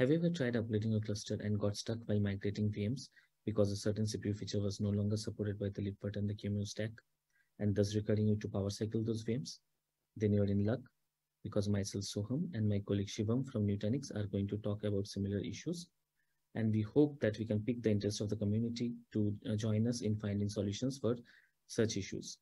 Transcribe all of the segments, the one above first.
Have you ever tried upgrading your cluster and got stuck while migrating VMs because a certain CPU feature was no longer supported by the libvirt and the QEMU stack, and thus requiring you to power cycle those VMs? Then you're in luck because myself Soham and my colleague Shivam from Nutanix are going to talk about similar issues. And we hope that we can pick the interest of the community to uh, join us in finding solutions for such issues.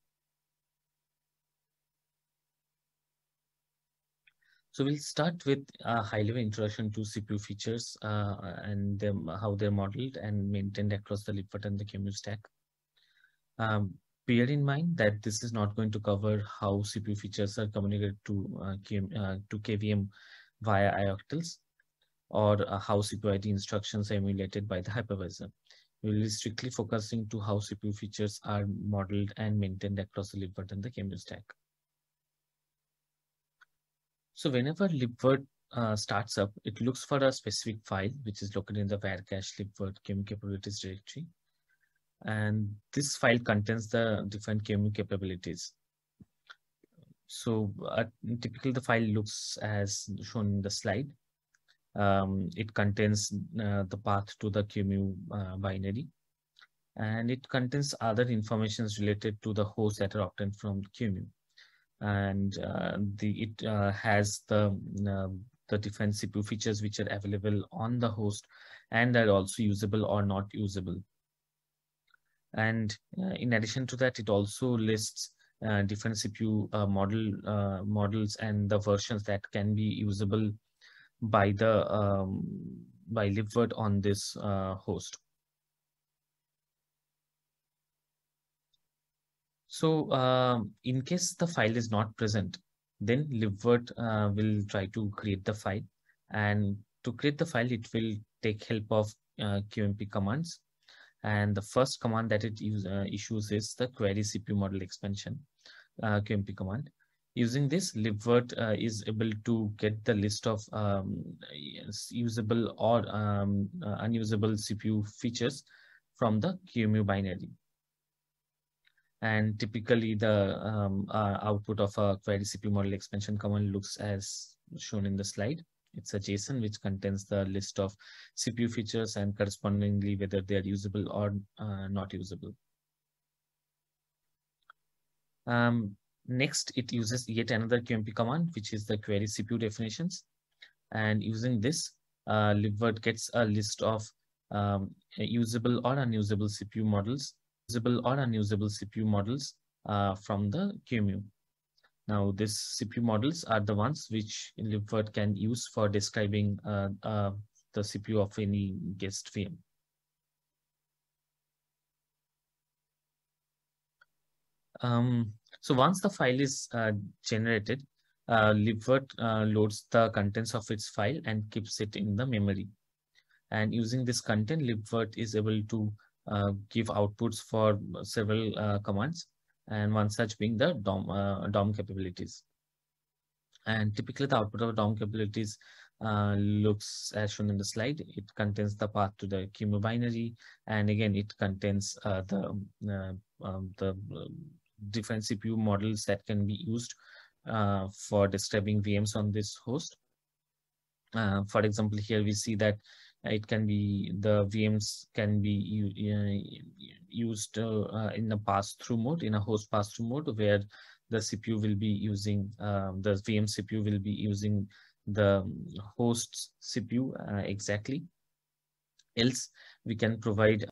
So we'll start with a high-level introduction to CPU features uh, and them, how they're modeled and maintained across the libvirt and the QEMU stack. Um, bear in mind that this is not going to cover how CPU features are communicated to uh, KM, uh, to KVM via ioctls or uh, how CPU ID instructions are emulated by the hypervisor. We will be strictly focusing to how CPU features are modeled and maintained across the libvirt and the QEMU stack. So whenever libvirt uh, starts up, it looks for a specific file, which is located in the var cache libvirt QEMU capabilities directory. And this file contains the different QEMU capabilities. So uh, typically the file looks as shown in the slide. Um, it contains uh, the path to the QEMU uh, binary. And it contains other informations related to the host that are obtained from QEMU and uh, the it uh, has the uh, the different CPU features which are available on the host and are also usable or not usable. And uh, in addition to that, it also lists uh, different CPU uh, model models and the versions that can be usable by the um, by libvirt on this host. So uh, in case the file is not present, then libvirt uh, will try to create the file. And to create the file, it will take help of uh, QMP commands. And the first command that it use, uh, issues is the query CPU model expansion uh, QMP command. Using this, libvirt uh, is able to get the list of um, usable or um, unusable CPU features from the QEMU binary. And typically the um, uh, output of a query CPU model expansion command looks as shown in the slide. It's a JSON which contains the list of CPU features and correspondingly whether they are usable or uh, not usable. Um, next, it uses yet another QMP command, which is the query CPU definitions. And using this, uh, libvirt gets a list of um, usable or unusable CPU models usable or unusable CPU models uh, from the QEMU. Now, these CPU models are the ones which libvirt can use for describing uh, uh, the CPU of any guest VM. Um, so once the file is uh, generated, uh, libvirt uh, loads the contents of its file and keeps it in the memory. And using this content, libvirt is able to give outputs for several uh, commands and one such being the DOM, uh, DOM capabilities. And typically the output of DOM capabilities uh, looks as shown in the slide. It contains the path to the QEMU binary, and again it contains uh, the uh, um, the different CPU models that can be used for describing VMs on this host. for example, here we see that it can be the VMs can be used uh, in a pass-through mode, in a host pass-through mode, where the CPU will be using um, the VM CPU will be using the host's CPU uh, exactly. Else, we can provide.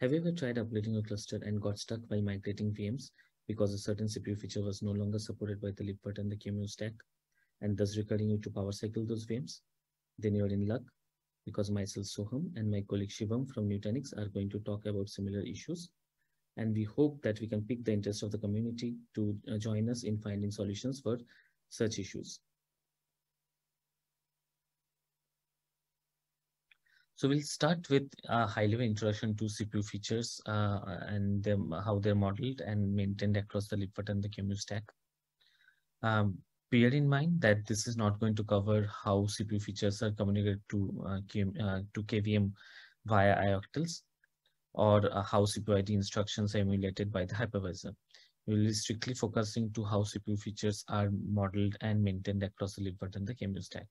Have you ever tried upgrading your cluster and got stuck while migrating VMs because a certain CPU feature was no longer supported by the libvirt and the QEMU stack, and thus requiring you to power cycle those VMs? Then you're in luck because myself Soham and my colleague Shivam from Nutanix are going to talk about similar issues. And we hope that we can pick the interest of the community to uh, join us in finding solutions for such issues. So we'll start with a high-level introduction to CPU features uh, and them, how they're modeled and maintained across the libvirt and the QEMU stack. Um, bear in mind that this is not going to cover how CPU features are communicated to uh, uh, to KVM via ioctls or uh, how CPU ID instructions are emulated by the hypervisor. We will be strictly focusing to how CPU features are modeled and maintained across the libvirt and the QEMU stack.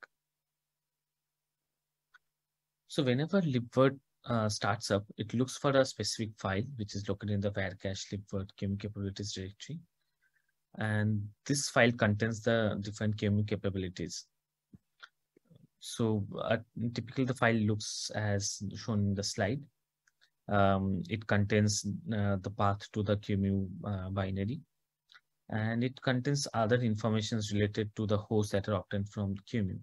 So whenever libvirt uh, starts up, it looks for a specific file, which is located in the var cache libvirt QEMU capabilities directory. And this file contains the different QEMU capabilities. So uh, typically the file looks as shown in the slide. Um, it contains uh, the path to the QEMU uh, binary and it contains other informations related to the hosts that are obtained from QEMU.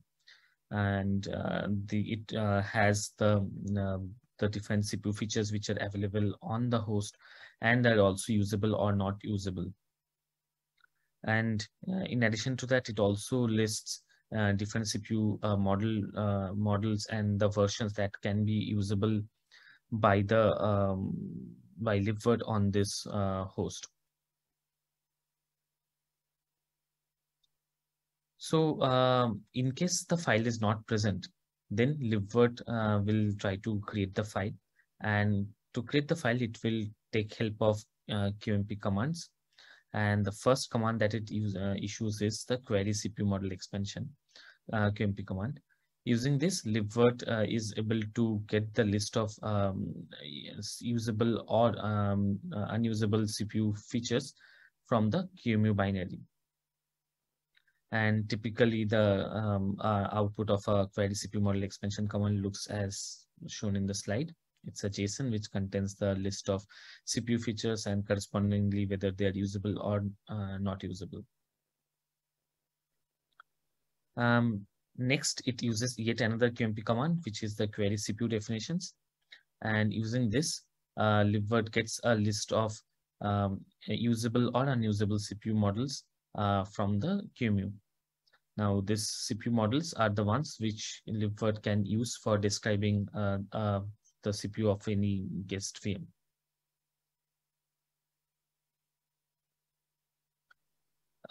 And uh, the it uh, has the uh, the different CPU features which are available on the host and are also usable or not usable. And uh, in addition to that, it also lists uh, different CPU uh, model models and the versions that can be usable by the um, by libvirt on this host. So um, in case the file is not present, then libvirt uh, will try to create the file. And to create the file, it will take help of uh, QMP commands. And the first command that it use, uh, issues is the query CPU model expansion uh, QMP command. Using this, libvirt uh, is able to get the list of um, usable or um, uh, unusable CPU features from the QEMU binary. And typically the um, uh, output of a query CPU model expansion command looks as shown in the slide. It's a JSON which contains the list of CPU features and correspondingly whether they are usable or uh, not usable. Um, next, it uses yet another QMP command, which is the query CPU definitions. And using this, uh, libvirt gets a list of um, usable or unusable CPU models uh, from the QEMU. Now, these CPU models are the ones which libvirt can use for describing uh, uh, the CPU of any guest VM.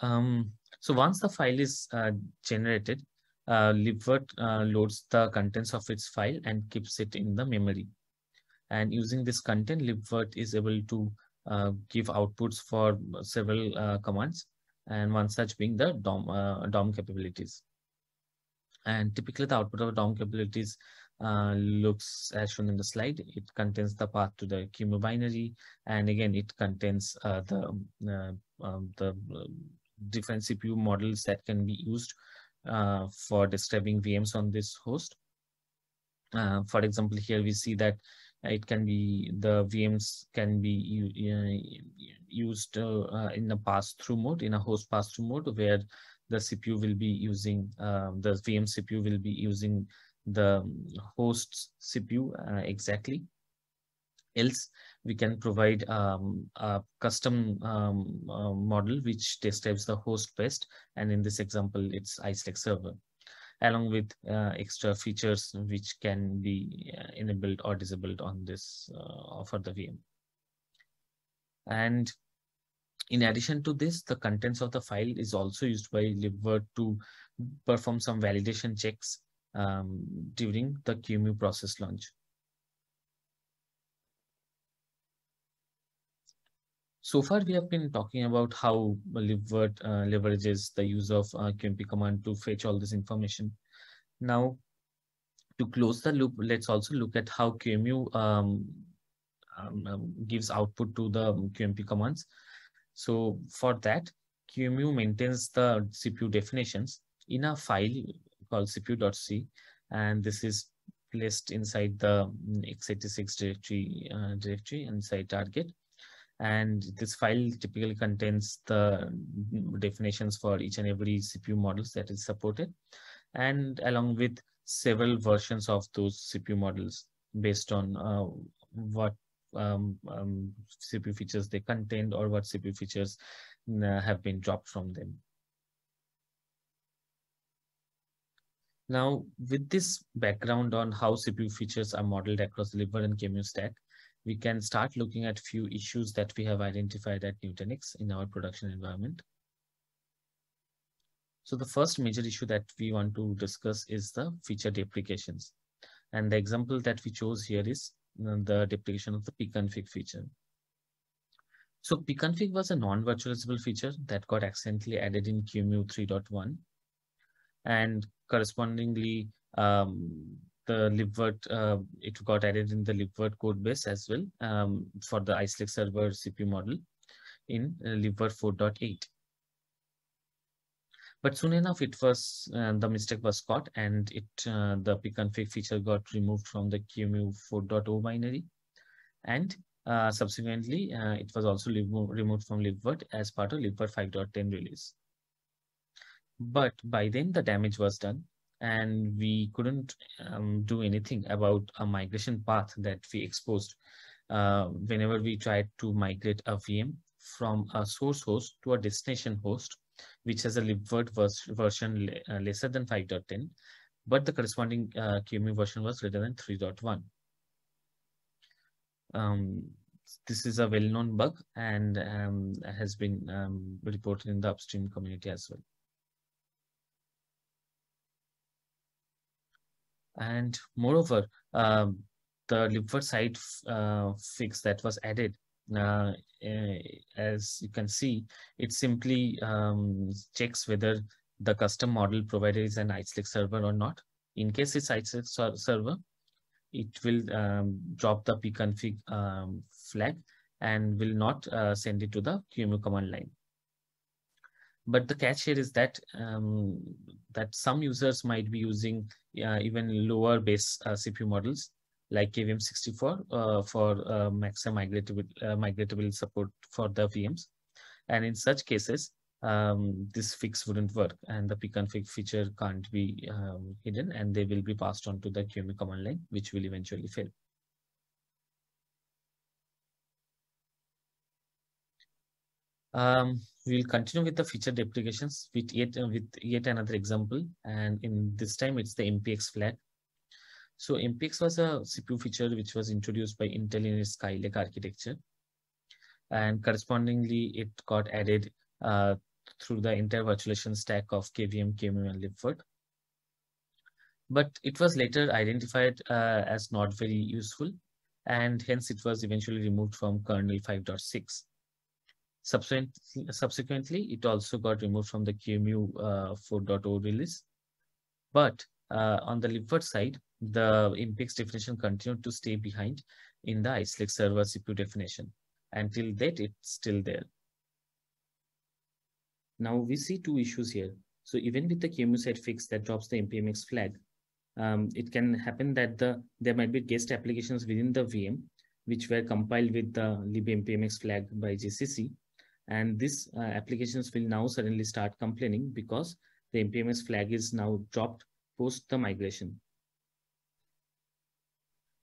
Um, so once the file is uh, generated, uh, libvirt uh, loads the contents of its file and keeps it in the memory. And using this content, libvirt is able to uh, give outputs for several uh, commands and one such being the DOM, uh, DOM capabilities. And typically the output of DOM capabilities uh, looks as shown in the slide. It contains the path to the QEMU binary, and again, it contains uh, the uh, um, the uh, different CPU models that can be used uh, for describing VMs on this host. for example, here we see that it can be the VMs can be used uh, in a pass-through mode, in a host pass-through mode, where the CPU will be using um, the VM CPU will be using the host CPU uh, exactly. Else, we can provide um, a custom um, uh, model which describes the host best. And in this example, it's iStack server along with uh, extra features which can be uh, enabled or disabled on this uh, for the VM. And in addition to this, the contents of the file is also used by libvirt to perform some validation checks um, during the QEMU process launch. So far, we have been talking about how libvirt uh, leverages the use of uh, QMP command to fetch all this information. Now, to close the loop, let's also look at how QEMU um, um, um gives output to the QMP commands. So for that, QEMU maintains the CPU definitions in a file called cpu.c, and this is placed inside the x86 directory, uh, directory inside target and this file typically contains the definitions for each and every CPU models that is supported and along with several versions of those CPU models based on uh, what um, um, CPU features they contained or what CPU features uh, have been dropped from them. Now, with this background on how CPU features are modeled across libvirt and QEMU stack, we can start looking at few issues that we have identified at Nutanix in our production environment. So the first major issue that we want to discuss is the feature deprecations. And the example that we chose here is the deprecation of the pconfig feature. So pconfig was a non-virtualizable feature that got accidentally added in QEMU 3.1. And correspondingly, um, the libvirt, uh, it got added in the libvirt code base as well um, for the Icelake server CPU model in uh, libvirt 4.8. But soon enough, it was uh, the mistake was caught, and it uh, the pconfig feature got removed from the QEMU 4.0 binary, and uh, subsequently uh, it was also removed from libvirt as part of libvirt 5.10 release. But by then the damage was done, and we couldn't um, do anything about a migration path that we exposed uh, whenever we tried to migrate a VM from a source host to a destination host, which has a libvirt vers version uh, lesser than 5.10, but the corresponding uh, QEMU version was greater than 3.1. Um, this is a well-known bug and um, has been um, reported in the upstream community as well. And moreover, um, the libvirt side uh, fix that was added, uh, eh, as you can see, it simply um, checks whether the custom model provider is an Icelake server or not. In case it's Icelake server, it will um, drop the pconfig um, flag and will not uh, send it to the QEMU command line. But the catch here is that um, that some users might be using even lower base uh, CPU models like KVM64 uh, for uh, maximum migratable, uh, migratable support for the VMs. And in such cases, um, this fix wouldn't work and the pconfig feature can't be um, hidden and they will be passed on to the QEMU command line, which will eventually fail. Um, we'll continue with the feature deprecations with yet uh, with yet another example, and in this time it's the MPX flag. So MPX was a CPU feature which was introduced by Intel in its Skylake architecture, and correspondingly it got added uh, through the entire virtualization stack of KVM, QEMU, and libvirt. But it was later identified uh, as not very useful, and hence it was eventually removed from kernel 5.6. Subsequently, subsequently, it also got removed from the QEMU uh, 4.0 release. But uh, on the libvirt side, the MPX definition continued to stay behind in the Icelake server CPU definition. Until that, it's still there. Now we see two issues here. So even with the QEMU side fix that drops the npmx flag, um, it can happen that the there might be guest applications within the VM which were compiled with the libnpmx flag by GCC and these uh, applications will now suddenly start complaining because the npmx flag is now dropped post the migration.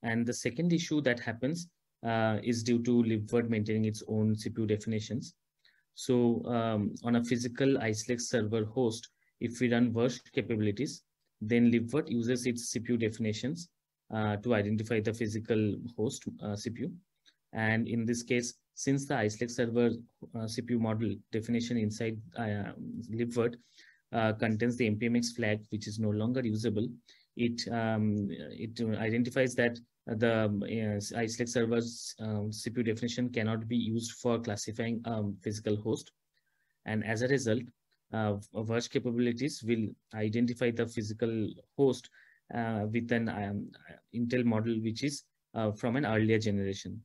And the second issue that happens uh, is due to libvirt maintaining its own CPU definitions. So um, on a physical Icelake server host, if we run virsh capabilities, then libvirt uses its CPU definitions uh, to identify the physical host uh, CPU. And in this case, since the Icelake server uh, CPU model definition inside uh, libvirt uh, contains the npmx flag, which is no longer usable, it um, it identifies that the uh, Icelake server's um, CPU definition cannot be used for classifying um, physical host. And as a result, uh, capabilities will identify the physical host uh, with an um, Intel model, which is uh, from an earlier generation.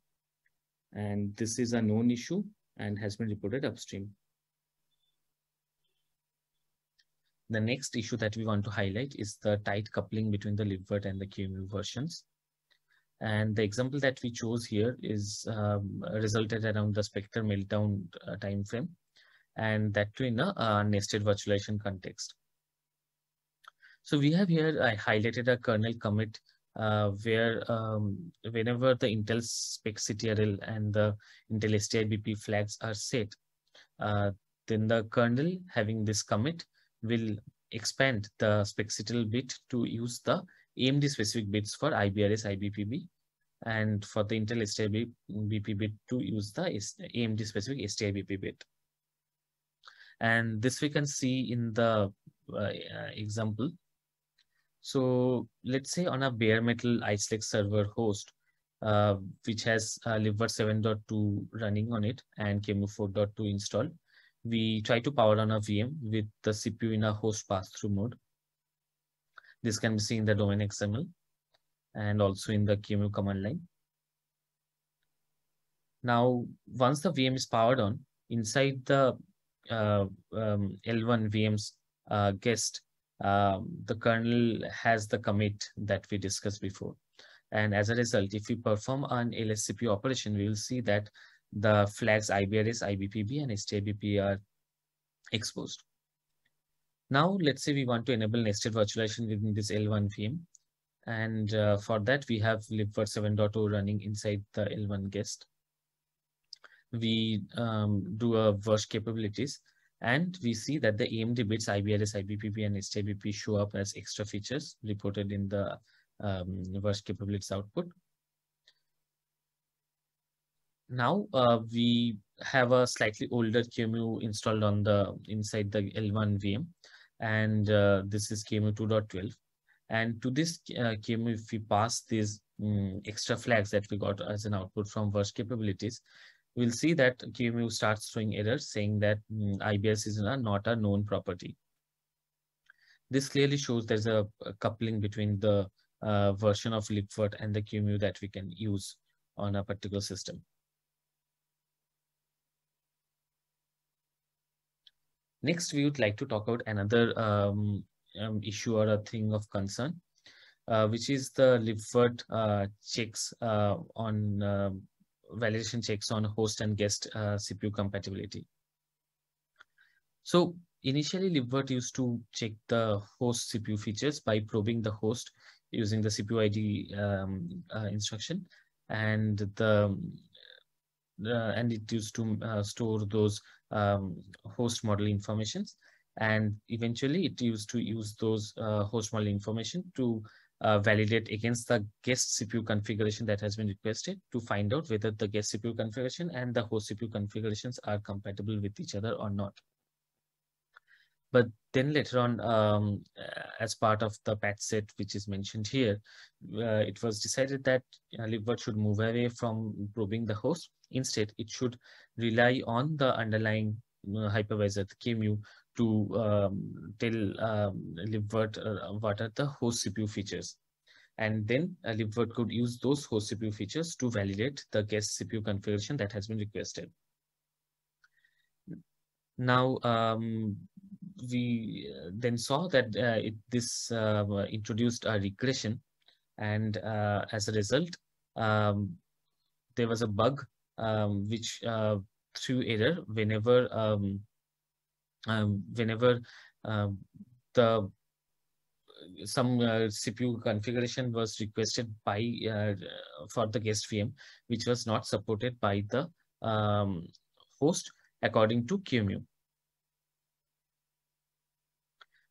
And this is a known issue and has been reported upstream. The next issue that we want to highlight is the tight coupling between the libvirt and the QEMU versions. And the example that we chose here is um, resulted around the Spectre meltdown uh, timeframe, and that too in a uh, nested virtualization context. So we have here, I highlighted a kernel commit uh, where um, whenever the Intel spec.ctrl and the Intel STIBP flags are set, uh, then the kernel having this commit will expand the spec.ctrl bit to use the AMD specific bits for IBRS IBPB and for the Intel STIBP bit to use the AMD specific STIBP bit. And this we can see in the uh, example so let's say on a bare metal Icelake server host, uh, which has uh, libvirt 7.2 running on it and QEMU 4.2 installed, we try to power on a VM with the CPU in a host pass-through mode. This can be seen in the domain XML. and also in the QEMU command line. Now, once the VM is powered on, inside the uh, um, L1 VM's uh, guest, um, the kernel has the commit that we discussed before. And as a result, if we perform an LSCP operation, we will see that the flags IBRS, IBPB, and STIBP are exposed. Now, let's say we want to enable nested virtualization within this L1 VM. And uh, for that, we have libvirt 7.0 running inside the L1 guest. We um, do a virsh capabilities and we see that the AMD bits IBRS, IBPB, and STIBP show up as extra features reported in the um, virsh capabilities output. Now uh, we have a slightly older QEMU installed on the inside the L1 VM, and uh, this is QEMU 2.12. And to this uh, QEMU, if we pass these um, extra flags that we got as an output from virsh capabilities, we'll see that QEMU starts throwing errors saying that um, IBS is not a known property. This clearly shows there's a, a coupling between the uh, version of libvirt and the QEMU that we can use on a particular system. Next, we would like to talk about another um, um, issue or a thing of concern, uh, which is the libvirt uh, checks uh, on um, validation checks on host and guest uh, CPU compatibility. So initially, libvirt used to check the host CPU features by probing the host using the CPU ID um, uh, instruction, and the uh, and it used to uh, store those um, host model informations. And eventually it used to use those uh, host model information to uh, validate against the guest CPU configuration that has been requested to find out whether the guest CPU configuration and the host CPU configurations are compatible with each other or not. But then later on, um, as part of the patch set, which is mentioned here, uh, it was decided that uh, libvirt should move away from probing the host. Instead, it should rely on the underlying uh, hypervisor, the QEMU, to um, tell um, libvirt uh, what are the host CPU features. And then uh, libvirt could use those host CPU features to validate the guest CPU configuration that has been requested. Now, um, we uh, then saw that uh, it, this uh, introduced a regression and as a result, um, there was a bug um, which threw error whenever um, um whenever um, the some uh, CPU configuration was requested by uh, for the guest VM, which was not supported by the um, host according to QEMU.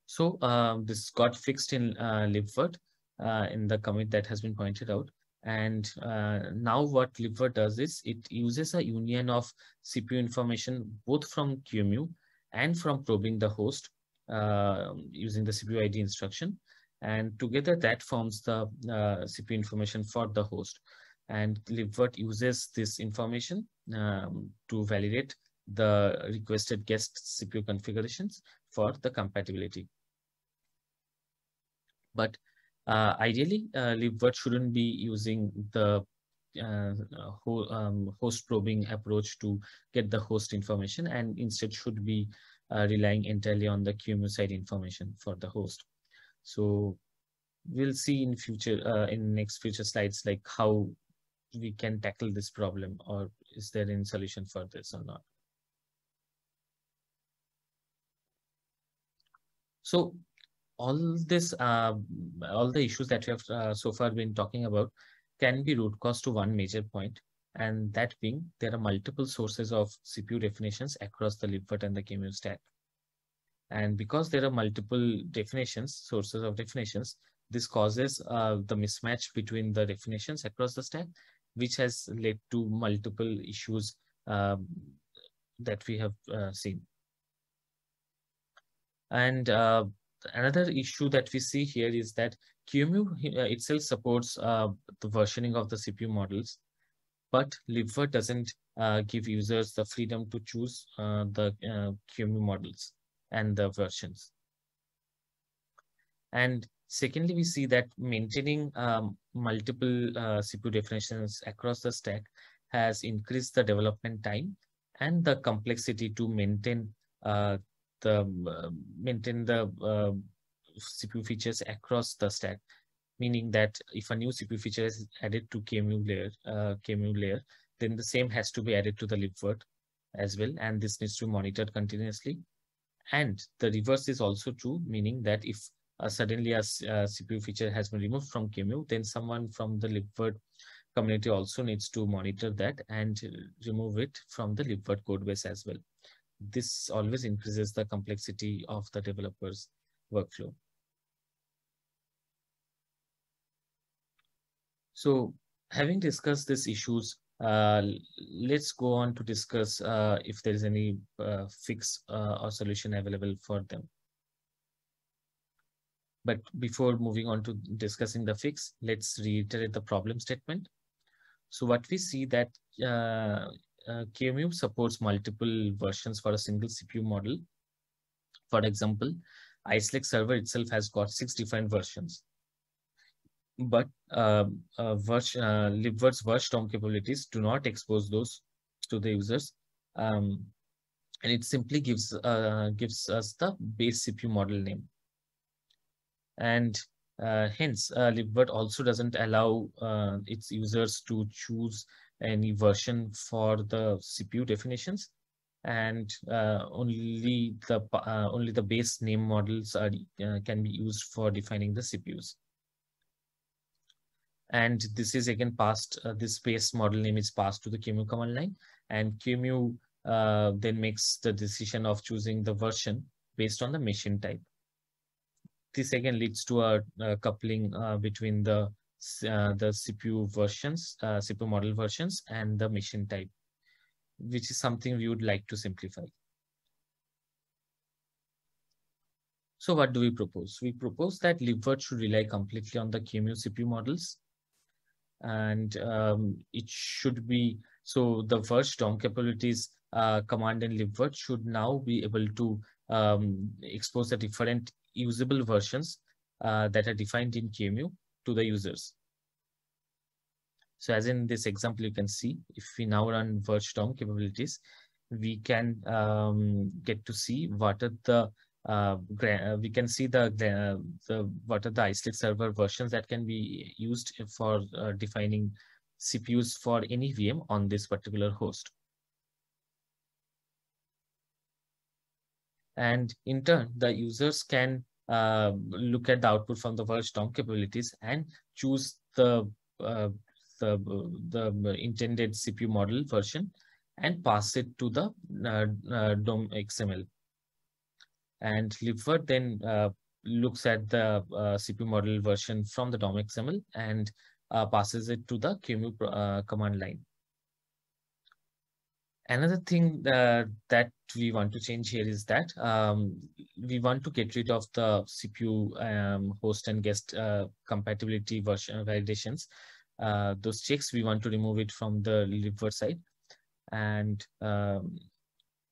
So uh, this got fixed in uh, libvirt uh, in the commit that has been pointed out. And uh, now what libvirt does is it uses a union of CPU information both from QEMU and from probing the host uh, using the CPU ID instruction. And together that forms the uh, CPU information for the host. And libvirt uses this information um, to validate the requested guest CPU configurations for the compatibility. But uh, ideally, uh, libvirt shouldn't be using the uh, ho um, host probing approach to get the host information and instead should be uh, relying entirely on the side information for the host. So we'll see in future, uh, in next future slides, like how we can tackle this problem or is there any solution for this or not. So all this, uh, all the issues that we have uh, so far been talking about can be root cause to one major point, and that being there are multiple sources of CPU definitions across the libvirt and the QEMU stack. And because there are multiple definitions, sources of definitions, this causes uh, the mismatch between the definitions across the stack, which has led to multiple issues um, that we have uh, seen. And uh, another issue that we see here is that QEMU uh, itself supports uh, the versioning of the CPU models, but libvirt doesn't uh, give users the freedom to choose the uh, QEMU models and the versions. And Secondly, we see that maintaining um, multiple uh, CPU definitions across the stack has increased the development time and the complexity to maintain uh, the uh, maintain the CPU features across the stack. Meaning that if a new CPU feature is added to QEMU layer, uh, QEMU layer, then the same has to be added to the libvirt as well, and this needs to be monitored continuously. And the reverse is also true, meaning that if uh, suddenly a, a, CPU feature has been removed from QEMU, then someone from the libvirt community also needs to monitor that and remove it from the libvirt codebase as well. This always increases the complexity of the developer's workflow. So having discussed these issues, uh, let's go on to discuss uh, if there is any uh, fix uh, or solution available for them. But before moving on to discussing the fix, let's reiterate the problem statement. So what we see that uh, uh, QEMU supports multiple versions for a single CPU model. For example, Lake server itself has got six different versions but uh, uh, uh, capabilities do not expose those to the users. Um, and it simply gives uh, gives us the base CPU model name. And uh, hence, uh, libvirt also doesn't allow uh, its users to choose any version for the CPU definitions, and uh, only the uh, only the base name models are uh, can be used for defining the CPUs and this is again passed, uh, this base model name is passed to the QEMU command line and QEMU uh, then makes the decision of choosing the version based on the machine type. This again leads to a, a coupling uh, between the uh, the CPU versions, uh, CPU model versions and the machine type, which is something we would like to simplify. So what do we propose? We propose that libvirt should rely completely on the QEMU CPU models and um, it should be so the virsh DOM capabilities uh, command and libvirt should now be able to um, expose the different usable versions uh, that are defined in QEMU to the users. So as in this example, you can see if we now run virsh DOM capabilities, we can um, get to see what are the uh, uh, we can see the, the, the what are the Ice server versions that can be used for uh, defining CPUs for any VM on this particular host. And in turn, the users can uh, look at the output from the virsh DOM capabilities and choose the, uh, the, the intended CPU model version and pass it to the uh, DOM XML and libvirt then uh, looks at the uh, CPU model version from the DOM XML and uh, passes it to the QEMU uh, command line. Another thing that, we want to change here is that um, we want to get rid of the CPU um, host and guest uh, compatibility version validations. Uh, those checks, we want to remove it from the libvirt side. And um,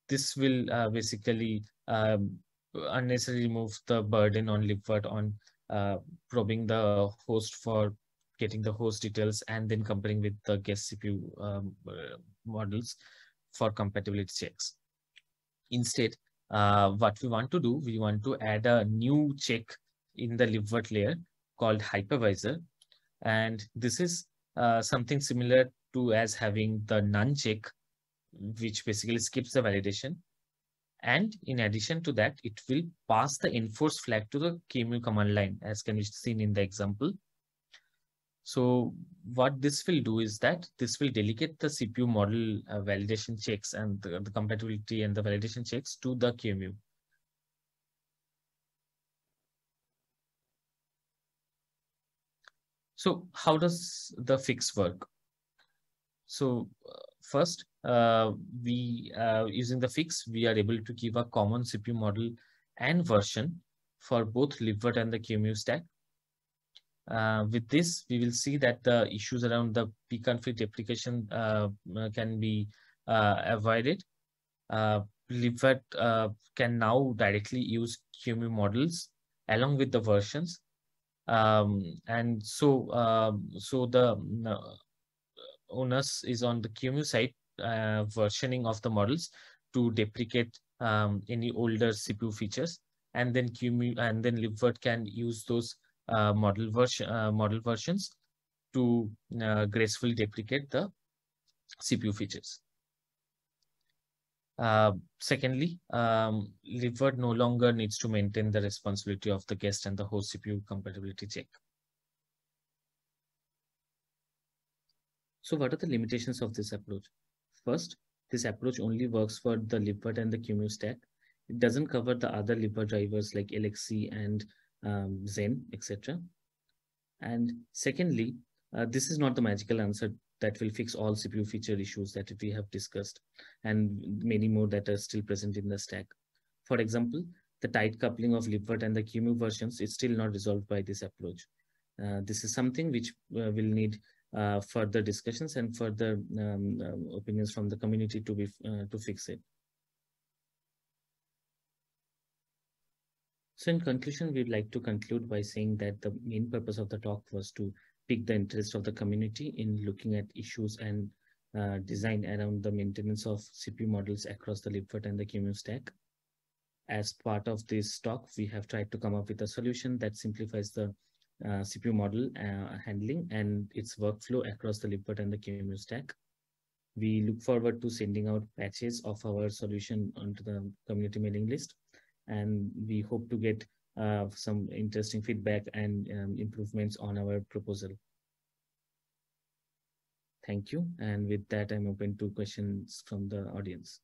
this will basically um, unnecessarily remove the burden on libvirt on uh, probing the host for getting the host details and then comparing with the guest CPU um, uh, models for compatibility checks. Instead, uh, what we want to do, we want to add a new check in the libvirt layer called hypervisor. And this is uh, something similar to as having the none check, which basically skips the validation. And in addition to that, it will pass the enforce flag to the QEMU command line, as can be seen in the example. So what this will do is that this will delegate the CPU model uh, validation checks and the, the, compatibility and the validation checks to the QEMU. So how does the fix work? So uh, first, uh, we uh, using the fix, we are able to give a common CPU model and version for both libvirt and the QEMU stack. Uh, with this, we will see that the issues around the pconfig deprecation uh, can be uh, avoided. Uh, libvirt uh, can now directly use QEMU models along with the versions Um, and so, um, so the onus is on the QEMU side uh, versioning of the models to deprecate um, any older CPU features, and then QEMU and then libvirt can use those uh, model version uh, model versions to uh, gracefully deprecate the CPU features. Uh, secondly, um, libvirt no longer needs to maintain the responsibility of the guest and the host CPU compatibility check. So what are the limitations of this approach? First, this approach only works for the libvirt and the QEMU stack. It doesn't cover the other libvirt drivers like LXC and um, Xen, etc. And secondly, uh, this is not the magical answer that will fix all CPU feature issues that we have discussed and many more that are still present in the stack. For example, the tight coupling of libvirt and the QEMU versions is still not resolved by this approach. Uh, this is something which uh, will need uh, further discussions and further um, um, opinions from the community to be uh, to fix it. So in conclusion, we'd like to conclude by saying that the main purpose of the talk was to pique the interest of the community in looking at issues and uh, design around the maintenance of CPU models across the libvirt and the QEMU stack. As part of this talk, we have tried to come up with a solution that simplifies the uh, CPU model uh, handling and its workflow across the libvirt and the QEMU stack. We look forward to sending out patches of our solution onto the community mailing list and we hope to get uh, some interesting feedback and um, improvements on our proposal. Thank you. And with that, I'm open to questions from the audience.